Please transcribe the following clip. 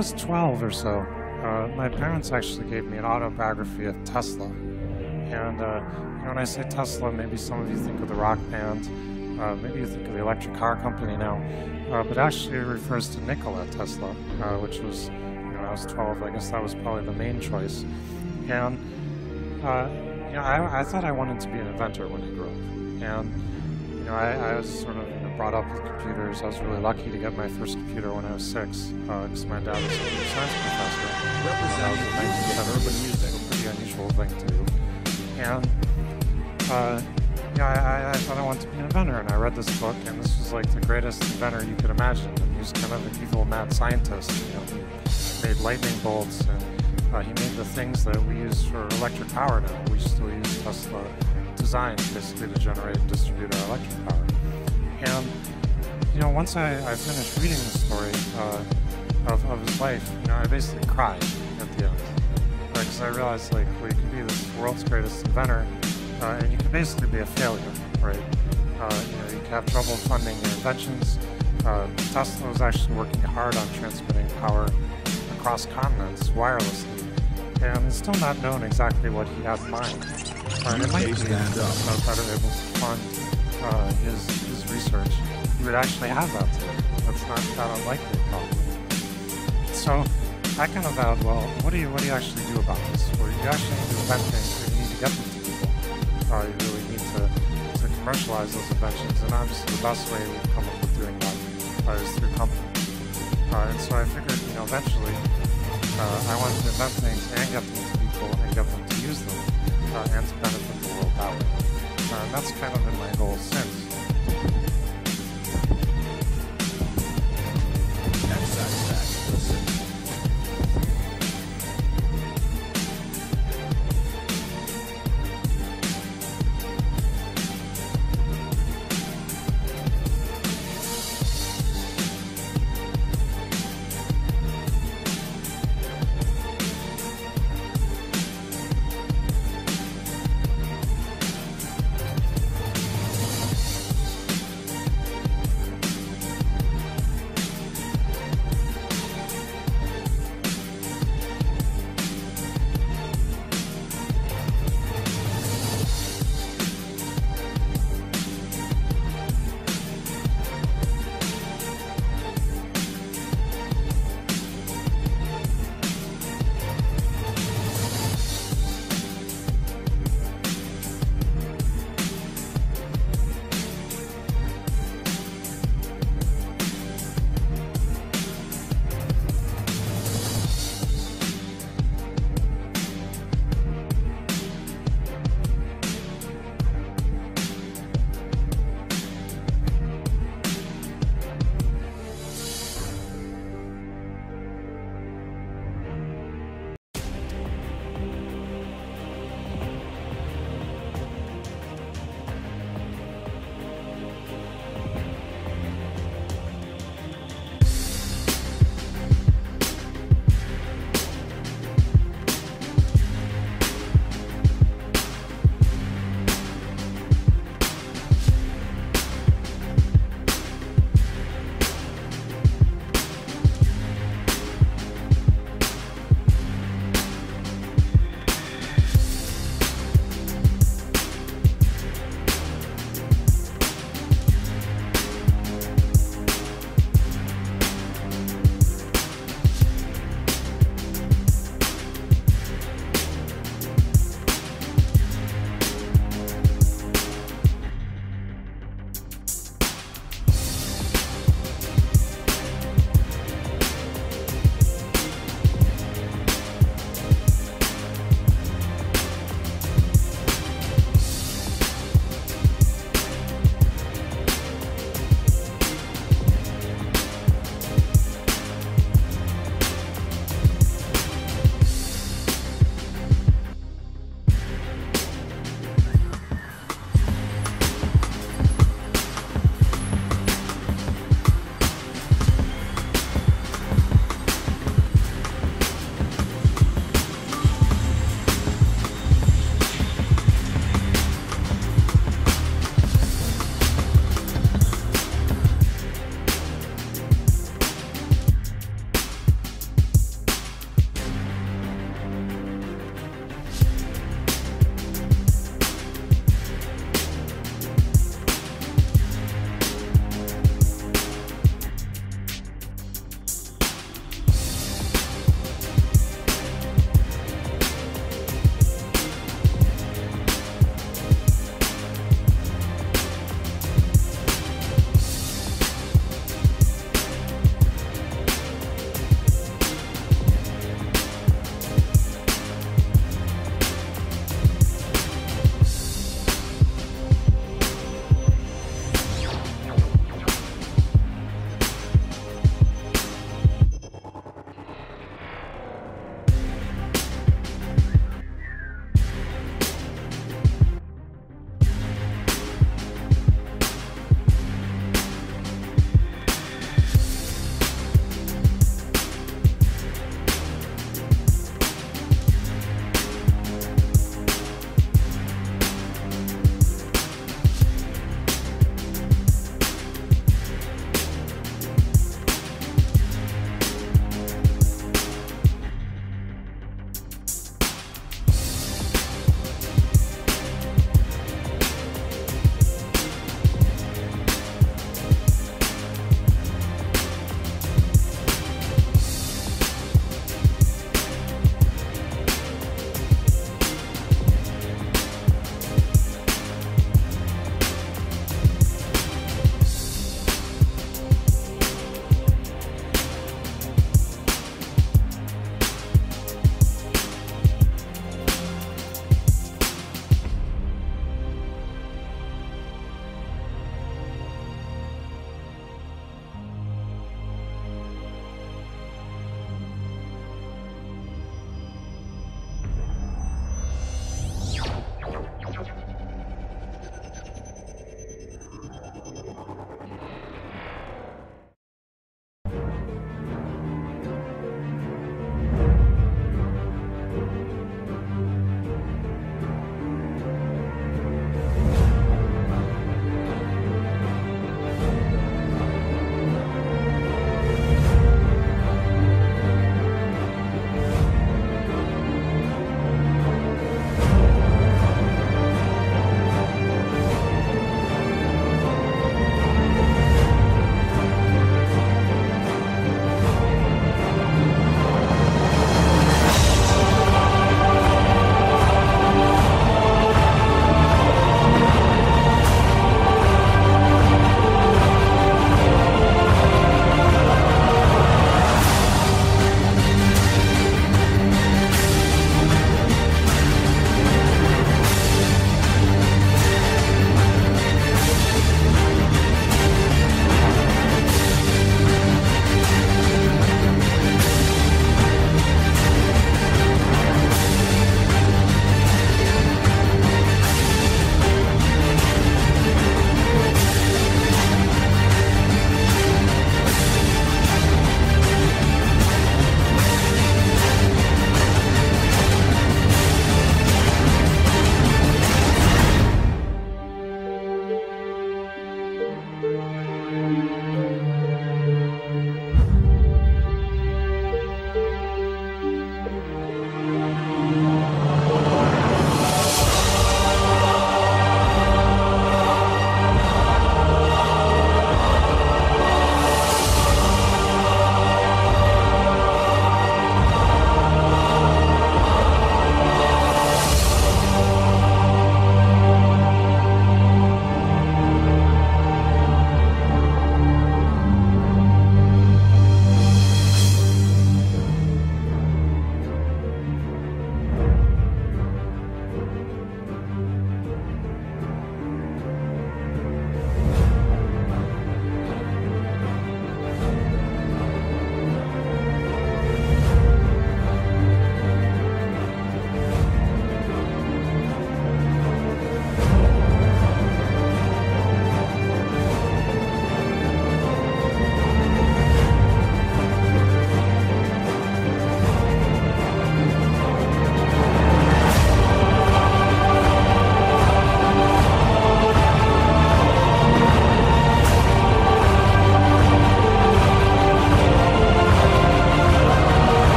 was 12 or so, uh, my parents actually gave me an autobiography of Tesla. And uh, you know, when I say Tesla, maybe some of you think of the rock band, uh, maybe you think of the electric car company now, uh, but actually it refers to Nikola Tesla, uh, which was, you know, when I was 12, I guess that was probably the main choice. And uh, you know, I, I thought I wanted to be an inventor when I grew up. And you know, I, I was sort of brought up with computers. I was really lucky to get my first computer when I was six, because my dad was a computer science professor. That was a urban music, pretty unusual thing to do. And uh, yeah, I, I, thought I wanted to be an inventor, and I read this book, and this was like the greatest inventor you could imagine. And he was kind of an evil mad scientist. You know, he made lightning bolts, and uh, he made the things that we use for electric power now. We still use Tesla designs basically to generate and distribute our electric power. And you know, once I, I finished reading the story uh, of, of his life, you know, I basically cried at the end because I realized like well, you can be the world's greatest inventor, uh, and you can basically be a failure, right? Uh, you know, you can have trouble funding your inventions. Uh, Tesla was actually working hard on transmitting power across continents wirelessly, and it's still not known exactly what he had in mind. Uh, it might be that better able to fund uh, his research. you would actually have that today. That's not that unlikely, probably. So I kind of vowed, well, what do you what do you actually do about this? Well, you actually need to invent things, you need to get them to people. Uh, you really need to, to commercialize those inventions, and obviously the best way we've come up with doing that uh, is through companies. Uh, and so I figured, you know, eventually uh, I wanted to invent things and get them to people and get them to use them uh, and to benefit the world that way. Uh, and that's kind of been my goal since.